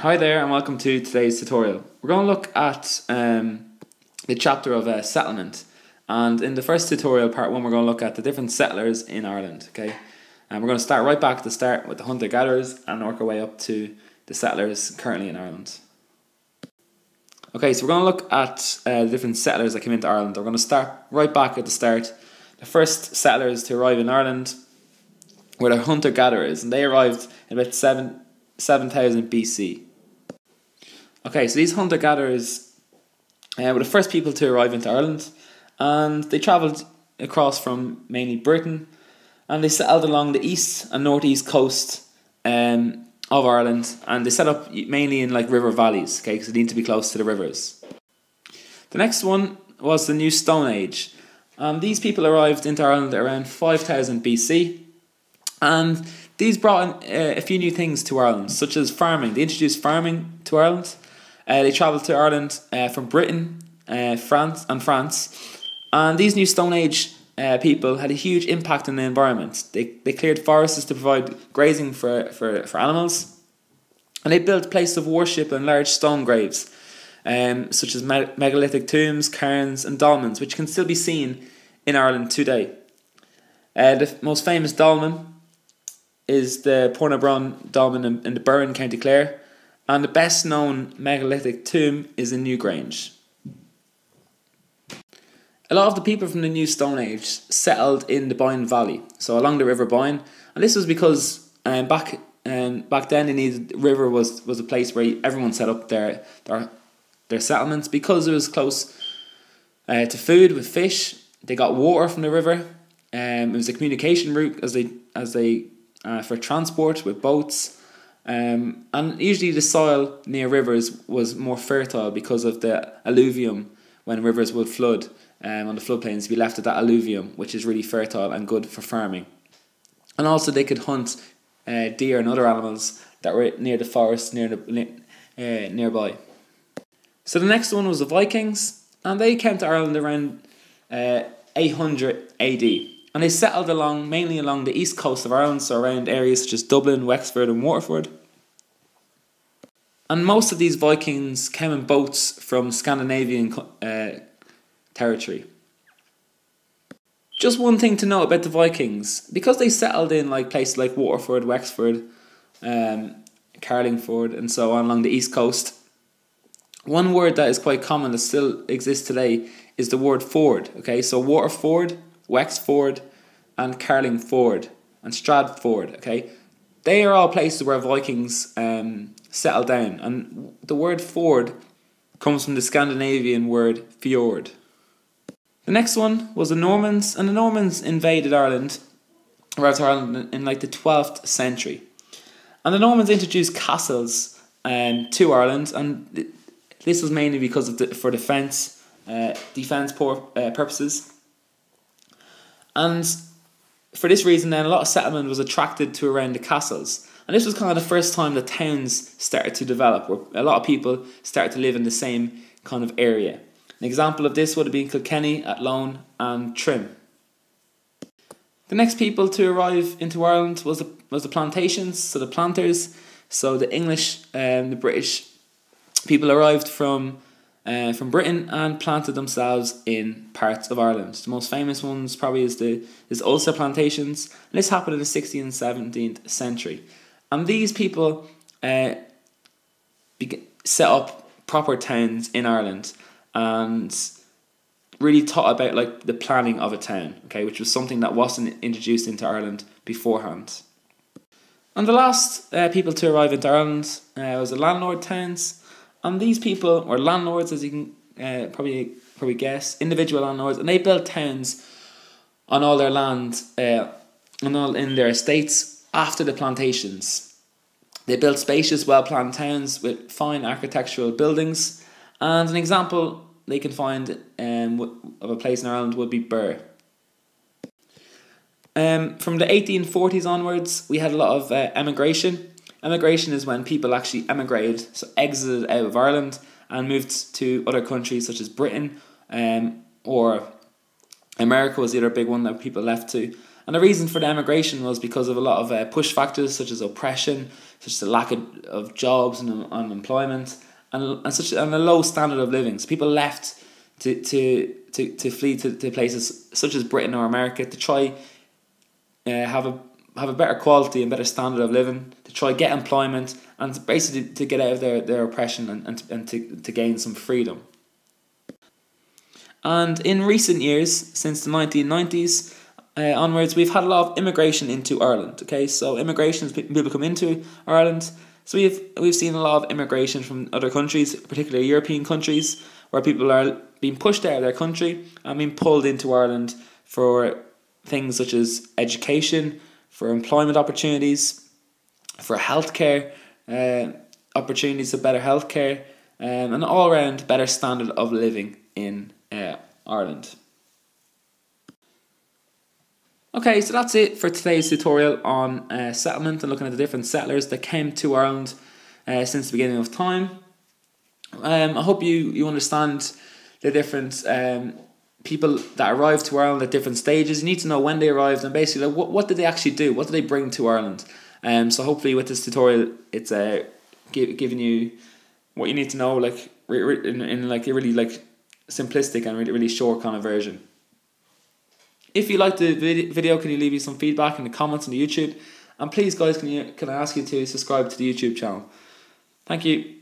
Hi there and welcome to today's tutorial. We're going to look at um, the chapter of uh, settlement and in the first tutorial part one we're going to look at the different settlers in Ireland okay and we're going to start right back at the start with the hunter-gatherers and work our way up to the settlers currently in Ireland. Okay so we're going to look at uh, the different settlers that came into Ireland. We're going to start right back at the start. The first settlers to arrive in Ireland were the hunter-gatherers and they arrived in about 7 7000 BC. Okay, so these hunter gatherers uh, were the first people to arrive into Ireland, and they travelled across from mainly Britain, and they settled along the east and northeast coast um, of Ireland, and they set up mainly in like river valleys, okay, because they need to be close to the rivers. The next one was the New Stone Age. Um, these people arrived into Ireland around 5000 BC, and these brought in uh, a few new things to Ireland, such as farming. They introduced farming to Ireland. Uh, they travelled to Ireland uh, from Britain, uh, France, and France. And these new Stone Age uh, people had a huge impact on the environment. They, they cleared forests to provide grazing for, for, for animals. And they built places of worship and large stone graves, um, such as megalithic tombs, cairns, and dolmens, which can still be seen in Ireland today. Uh, the most famous dolmen is the Poulnabrone dolmen in, in the Burren, County Clare, and the best known megalithic tomb is in Newgrange. A lot of the people from the New Stone Age settled in the Boyne Valley, so along the River Boyne, and this was because um, back um, back then the river was was a place where everyone set up their their their settlements because it was close uh, to food with fish. They got water from the river. Um, it was a communication route as they as they uh, for transport with boats um, and usually the soil near rivers was more fertile because of the alluvium when rivers would flood um, on the floodplains be left at that alluvium which is really fertile and good for farming. And also they could hunt uh, deer and other animals that were near the forest near the, uh, nearby. So the next one was the Vikings and they came to Ireland around uh, 800 AD and they settled along mainly along the east coast of Ireland, so around areas such as Dublin, Wexford, and Waterford. And most of these Vikings came in boats from Scandinavian uh, territory. Just one thing to know about the Vikings, because they settled in like places like Waterford, Wexford, um, Carlingford, and so on along the east coast. One word that is quite common that still exists today is the word ford. Okay, so Waterford Wexford, and Carlingford and Stratford. Okay, they are all places where Vikings um, settled down, and the word ford comes from the Scandinavian word fjord. The next one was the Normans, and the Normans invaded Ireland, arrived Ireland in like the 12th century. And the Normans introduced castles um, to Ireland, and this was mainly because of the, for defence, uh, defence uh, purposes. And for this reason, then a lot of settlement was attracted to around the castles. And this was kind of the first time the towns started to develop, where a lot of people started to live in the same kind of area. An example of this would have been Kilkenny, Athlone, and Trim. The next people to arrive into Ireland was the, was the plantations, so the planters. So the English and um, the British people arrived from uh, from Britain and planted themselves in parts of Ireland. The most famous ones probably is the is Ulster plantations, and this happened in the 16th and 17th century. And these people uh, set up proper towns in Ireland and really taught about like the planning of a town, okay, which was something that wasn't introduced into Ireland beforehand. And the last uh, people to arrive into Ireland uh, was the landlord towns. And these people were landlords, as you can uh, probably probably guess, individual landlords, and they built towns on all their land uh, and all in their estates after the plantations. They built spacious, well planned towns with fine architectural buildings. And an example they can find um, of a place in Ireland would be Birr. Um, from the 1840s onwards, we had a lot of uh, emigration Emigration is when people actually emigrated, so exited out of Ireland and moved to other countries such as Britain um, or America was the other big one that people left to. And the reason for the emigration was because of a lot of uh, push factors such as oppression, such as the lack of, of jobs and unemployment, and, and such and a low standard of living. So people left to to to, to flee to, to places such as Britain or America to try uh, have a have a better quality and better standard of living, to try get employment and basically to get out of their, their oppression and, and, and to, to gain some freedom. And in recent years, since the 1990s uh, onwards, we've had a lot of immigration into Ireland. Okay, so immigration, people come into Ireland. So we've we've seen a lot of immigration from other countries, particularly European countries, where people are being pushed out of their country and being pulled into Ireland for things such as education, for employment opportunities, for healthcare uh, opportunities of better healthcare, um, and all around better standard of living in uh, Ireland. Okay, so that's it for today's tutorial on uh, settlement and looking at the different settlers that came to Ireland uh, since the beginning of time. Um, I hope you, you understand the different um, people that arrived to Ireland at different stages. You need to know when they arrived and basically like, what, what did they actually do? What did they bring to Ireland? Um, so hopefully with this tutorial, it's uh, give, giving you what you need to know like in, in like a really like simplistic and really, really short kind of version. If you liked the video, can you leave me some feedback in the comments on the YouTube? And please, guys, can you can I ask you to subscribe to the YouTube channel? Thank you.